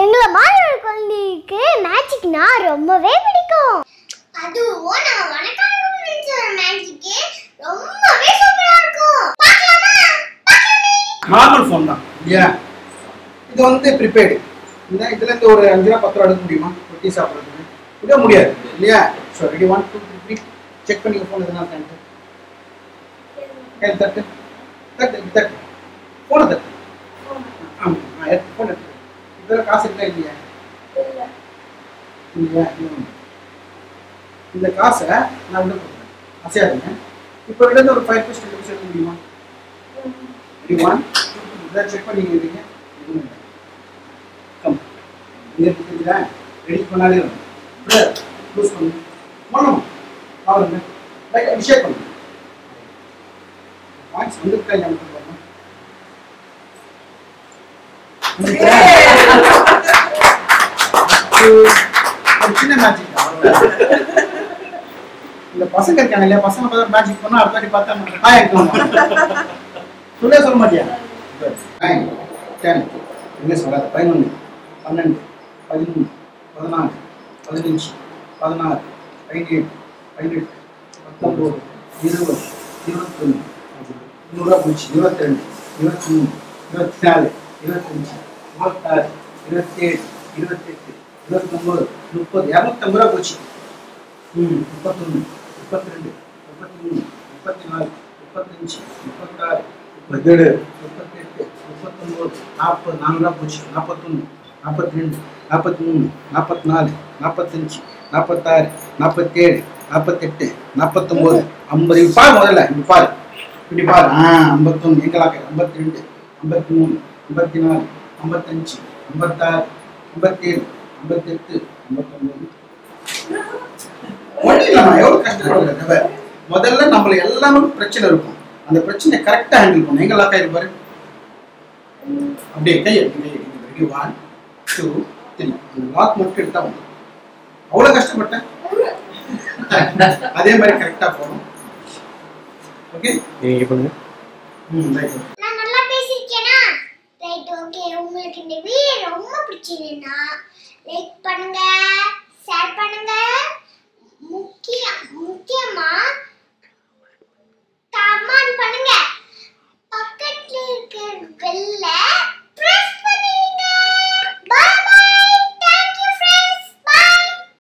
எங்களை மாதிரி ஒரு குழந்தைக்கு மேஜிக்னா ரொம்பவே பிடிக்கும். அதுவும் நான் வணக்கம் நினைச்ச ஒரு மேஜிக்கு ரொம்பவே சூப்பரா இருக்கும். பார்க்கலாமா? பார்க்கலாமே. நார்மல் ஃபோன் தான். இல்லையா இது வந்து ப்ரிபெய்டு இந்த இதுல இருந்து ஒரு அஞ்சு ரூபா பத்து ரூபா எடுக்க முடியுமா? ஒரு டீ சாப்பிட்றதுக்கு. விட முடியாது. இல்லையா? So ready one two three three check பண்ணிக்க ஃபோன் எதுனா தட்டு கையில் தட்டு தட்டு இப்படி தட்டு ஃபோனை தட்டு ஆமாம் ஃபோன் எடுத்து இதில் காசு இருக்கா இல்லையா. இந்த காசை நான் விட கொடுக்குறேன். அசையாதுங்க. இப்போ இருந்து ஒரு ஃபைவ் டென் ருபீஸ் எடுக்க முடியுமா? இதை செக் பண்ணிக்கிறீங்க. கம் இங்கே இருக்குதுங்களா ரெடி பண்ணாலே லூஸ் பண்ணு. பண்ணணும் பாருங்க லைக் அபிஷேக் பண்ணு. பாயிண்ட்ஸ் வந்துருக்கா நமக்கு ஒரு சின்ன மேஜிக் இந்த பசங்க இருக்காங்க இல்லையா? பசங்க பார்த்தா மேஜிக் பண்ணா அடுத்த வாட்டி பார்த்தா நமக்கு ஹாய் இருக்கலாம் சொல்ல மாட்டியா? நைன் டென் எங்கே சொல்லாது பதினொன்று பன்னெண்டு பதிமூணு பதினாலு பதினஞ்சு பதினாறு பதினேழு பதினெட்டு பத்தொம்போது இருபது இருபத்தொன்று நூறுரூவா போச்சு. இருபத்தி ரெண்டு இருபத்தி மூணு இருபத்தி நாலு இருபத்தஞ்சு இருபத்தாறு இருபத்தேழு இருபத்தெட்டு இருபத்தொம்போது முப்பது இரநூத்தம்பது ரூபா போச்சு. ம் முப்பத்தொன்று முப்பத்தி ரெண்டு முப்பத்தி மூணு முப்பத்தி நாலு முப்பத்தஞ்சு முப்பத்தாறு முப்பத்தேழு முப்பத்தெட்டு முப்பத்தொம்போது நாற்பது நானூறுரூவா போச்சு. நாற்பத்தொன்று நாற்பத்தி ரெண்டு நாற்பத்தி மூணு நாற்பத்தி நாலு நாற்பத்தஞ்சு நாற்பத்தாறு நாற்பத்தேழு நாற்பத்தெட்டு நாற்பத்தொம்போது ஐம்பது. இப்படி பாரு முதல்ல இப்படி பாரு. இப்படி பாரு. ஆ ஐம்பத்தொன்று எங்களாக்க ஐம்பத்தி ரெண்டு ஐம்பத்தி மூணு ஐம்பத்தி நாலு ஐம்பத்தஞ்சு ஐம்பத்தாறு ஐம்பத்தேழு முதல்ல நம்மள எல்லாமே பிரச்சனை இருக்கும். அந்த பிரச்சனை கரெக்டாக ஹேண்டில் பண்ணும் எங்கே லாக் ஆயிருப்பாரு அப்படியே கை அப்படி கை இந்த ஒன் டூ த்ரீ அந்த லாக் மட்டும் எடுத்தால் வந்து அவ்வளோ கஷ்டப்பட்டேன். அதே மாதிரி கரெக்டா போகணும். ஓகே நீங்கள் பண்ணுங்க. ம் ரைட் நான் நல்லா பேசியிருக்கேனா? ரைட் ஓகே உங்களுக்கு இந்த வீடியோ ரொம்ப பிடிச்சிருந்தா லைக் பண்ணுங்க.